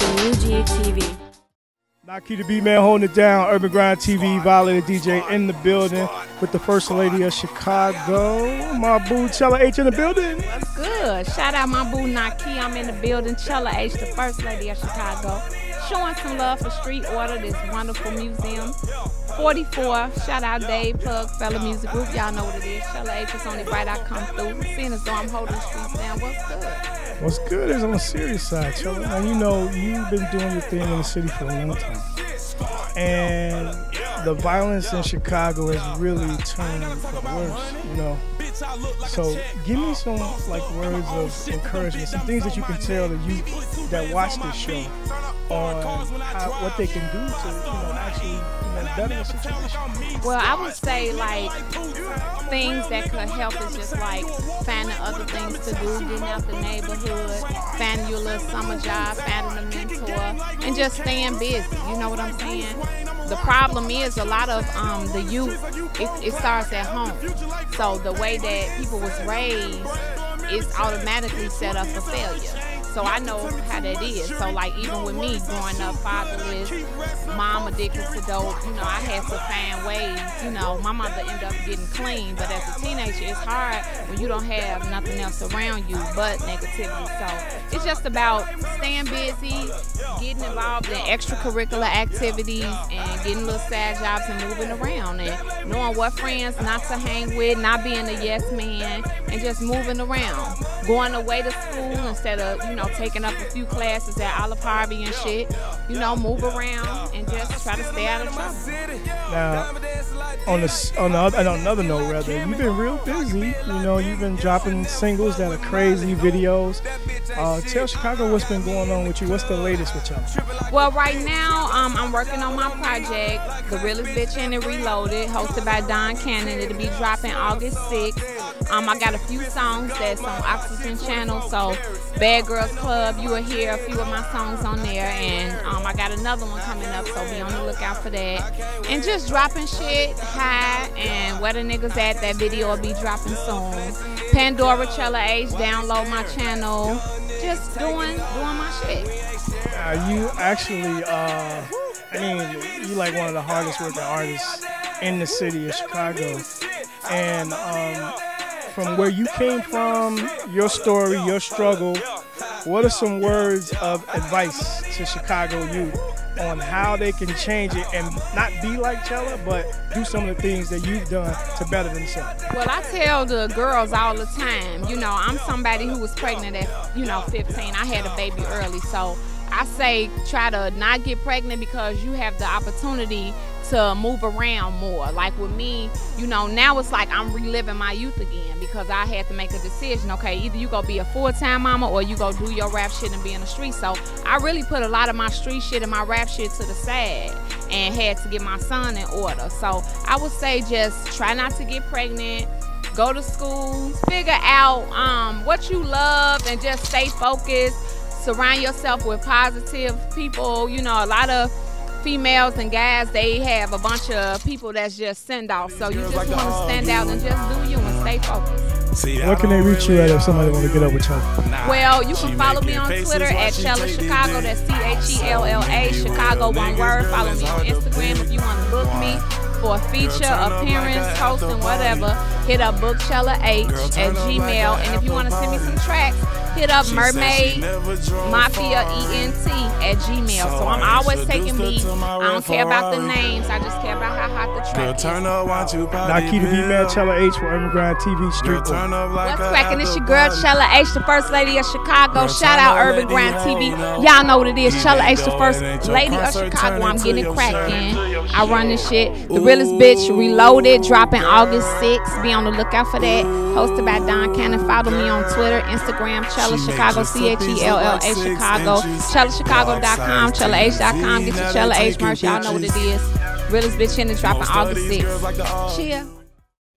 watching UGTV. Naki the B Man holding it down. Urban Grind TV, Violator DJ in the building with the First Lady of Chicago. My boo Chella H in the building. What's good? Shout out my boo Naki. I'm in the building. Chella H, the First Lady of Chicago. Showing some love for Street Order, this wonderful museum. 44. Shout out Dave Plug, Fellow Music Group. Y'all know what it is. Chella H is on it right. I come through. Seeing as though I'm holding the streets down. What's good? What's good is on the serious side. Now, you know, you've been doing your thing in the city for a long time. And the violence in Chicago has really turned worse, you know. So give me some like words of encouragement, some things that you can tell the youth that watch this show on how, what they can do to, you know, actually. Well, I would say like things that could help is just like finding other things to do, getting out the neighborhood, finding your little summer job, finding a mentor, and just staying busy. You know what I'm saying? The problem is a lot of um, the youth, it, it starts at home. So the way that people was raised is automatically set up for failure. So I know how that is. So like even with me growing up fatherless, mom addicted to dope, you know, I had to find ways, you know, my mother ended up getting clean, but as a teenager it's hard when you don't have nothing else around you but negativity. So it's just about staying busy, getting involved in extracurricular activities and getting little side jobs and moving around and knowing what friends not to hang with, not being a yes man and just moving around. Going away to school instead of, you know, taking up a few classes at Olive Harvey and shit. You know, move around and just try to stay out of trouble. Now, on the on the other, on another note, rather, you've been real busy. You know, you've been dropping singles that are crazy videos. Uh, tell Chicago what's been going on with you. What's the latest with y'all? Well, right now, um, I'm working on my project, The Realest Bitch It Reloaded, hosted by Don Cannon. It'll be dropping August 6th. Um, I got a few songs that's on Oxygen Channel, so Bad Girls Club, you will hear a few of my songs on there, and um, I got another one coming up, so be on the lookout for that. And just dropping shit high, and where the niggas at, that video will be dropping soon. Pandora Chella H, download my channel. Just doing, doing my shit. You actually, uh, I mean, you like one of the hardest working artists in the city of Chicago, and um, from where you came from, your story, your struggle, what are some words of advice to Chicago youth on how they can change it and not be like Chella, but do some of the things that you've done to better themselves? Well, I tell the girls all the time, you know, I'm somebody who was pregnant at, you know, 15. I had a baby early, so I say try to not get pregnant because you have the opportunity to move around more. Like with me, you know, now it's like I'm reliving my youth again because I had to make a decision. Okay, either you go be a full time mama or you go do your rap shit and be in the street. So I really put a lot of my street shit and my rap shit to the side and had to get my son in order. So I would say just try not to get pregnant go to school, figure out um, what you love, and just stay focused. Surround yourself with positive people. You know, a lot of females and guys, they have a bunch of people that's just send off. So you just want to stand out and just do you and stay focused. See, Where can they reach you at if somebody want to get up with you? Well, you can follow me on Twitter at Chella Chicago. That's C H E L L A Chicago, one word. Follow me on Instagram if you want to book me for a feature, appearance, hosting, whatever. Hit up bookchella H at Gmail. And if you want to send me some tracks, hit up Mermaid Mafia ENT at Gmail. So I'm always taking beats. I don't care about the names. I just care about how hot the track is. Naki the B Man, Chella H for Urban Grind TV Street. What's cracking? It's your girl Chella H, the first lady of Chicago. Shout out Urban Grind TV. Y'all know what it is. Chella H, the first lady of Chicago. I'm getting it cracking. I run this shit. The realest bitch reloaded, dropping August 6th. Be on the lookout for that. Hosted by Don Cannon. Follow me on Twitter, Instagram, Chella Chicago, C H E L L A Chicago, ChellaChicago.com, ChellaH.com. Get your Chella H merch. Y'all know what it is. Realest bitch in the dropping August 6th. Cheer.